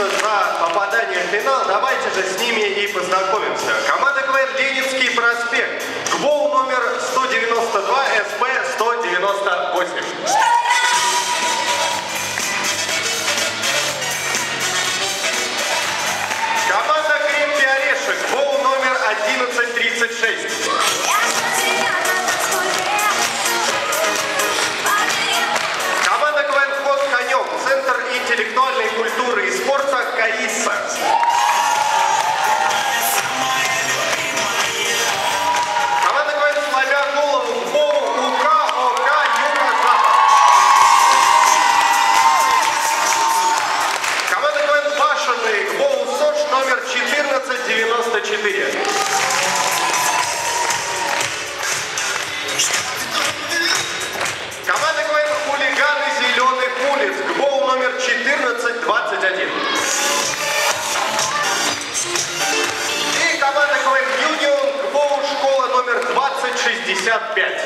биться за попадание в финал. Давайте же с ними и познакомимся. Команда КВН Ленинский проспект. ГБОУ номер 192, СП 2065.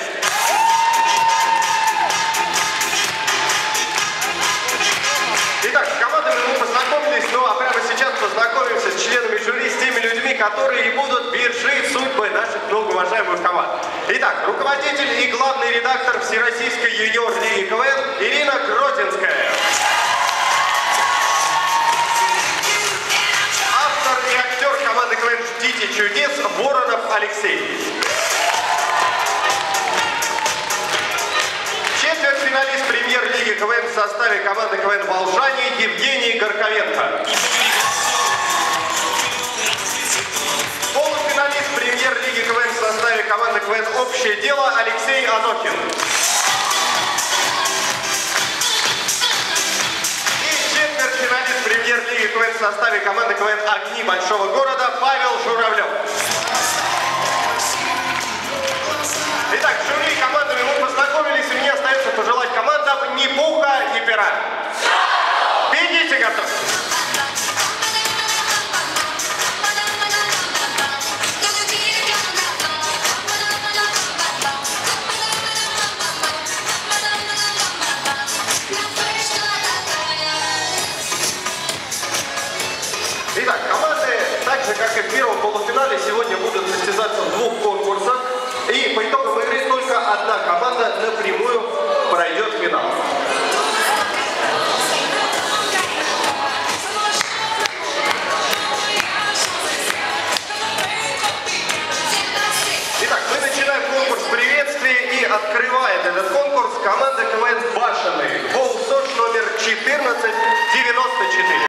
Итак, с командами мы познакомились, ну а прямо сейчас познакомимся с членами жюри, с теми людьми, которые и будут вершить судьбы наших многоуважаемых команд. Итак, руководитель и главный редактор Всероссийской юниор-лиги КВН Ирина Гродинская. Автор и актер команды КВН «Ждите чудес» Воронов Алексей. Премьер-лиги КВН в составе команды КВН «Волжане» Евгений Горковенко. Полуфиналист премьер-лиги КВН в составе команды КВН «Общее дело» Алексей Анохин. И четвертьфиналист премьер-лиги КВН в составе команды КВН «Огни большого города» Павел Журавлев. Пера. Бегите готовы. Итак, команды, так же как и в первом полуфинале, сегодня будут состязаться в двух конкурсах. И по итогам игры только одна команда напрямую открывает этот конкурс команда КВН «Башенный».